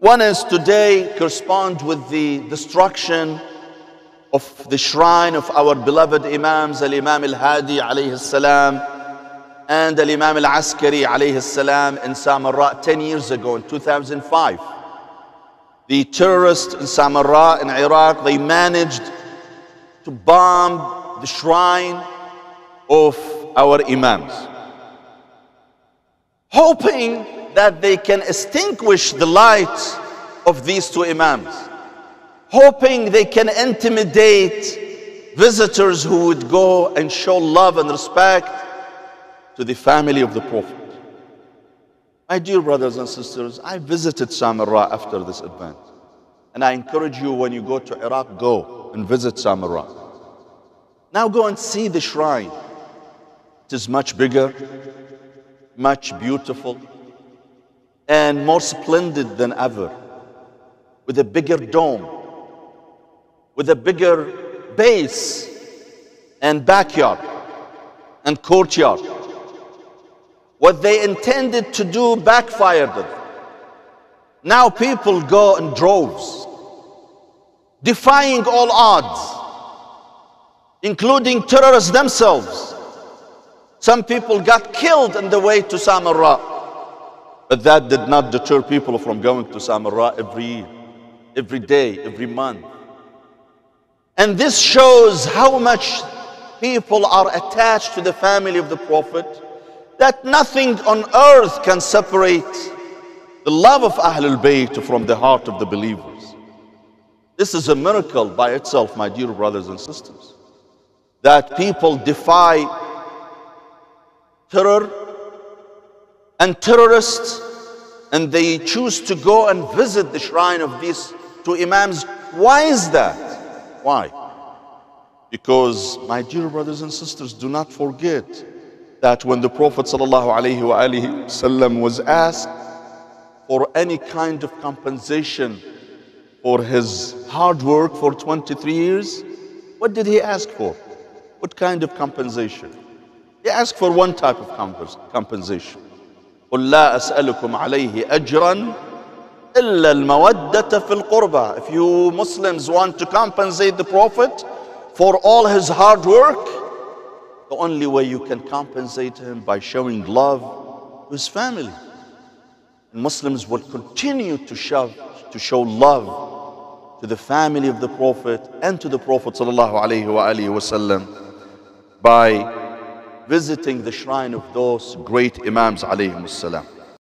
One is today correspond with the destruction of the shrine of our beloved Imams, Al-Imam Al-Hadi alayhi salam, and Al-Imam Al-Askari alayhi salam in Samarra 10 years ago in 2005. The terrorists in Samarra in Iraq, they managed to bomb the shrine of our Imams. Hoping that they can extinguish the light of these two Imams. Hoping they can intimidate visitors who would go and show love and respect to the family of the Prophet. My dear brothers and sisters, I visited Samarra after this event. And I encourage you when you go to Iraq, go and visit Samarra. Now go and see the shrine. It is much bigger, much beautiful, and more splendid than ever, with a bigger dome, with a bigger base and backyard and courtyard. What they intended to do backfired. Now people go in droves, defying all odds, including terrorists themselves. Some people got killed on the way to Samarra, but that did not deter people from going to Samarra every every day, every month. And this shows how much people are attached to the family of the Prophet that nothing on earth can separate the love of Ahlul Bayt from the heart of the believers. This is a miracle by itself, my dear brothers and sisters, that people defy terror and terrorists and they choose to go and visit the shrine of these two Imams. Why is that? Why? Because, my dear brothers and sisters, do not forget that when the Prophet ﷺ was asked for any kind of compensation for his hard work for 23 years, what did he ask for? What kind of compensation? He asked for one type of compensation. قل لا أسألكم عليه أجرا إلا المودة في القربة. If you Muslims want to compensate the Prophet for all his hard work, the only way you can compensate him by showing love to his family. And Muslims will continue to show, to show love to the family of the Prophet and to the Prophet wasallam by visiting the shrine of those great Imams alayhi salam.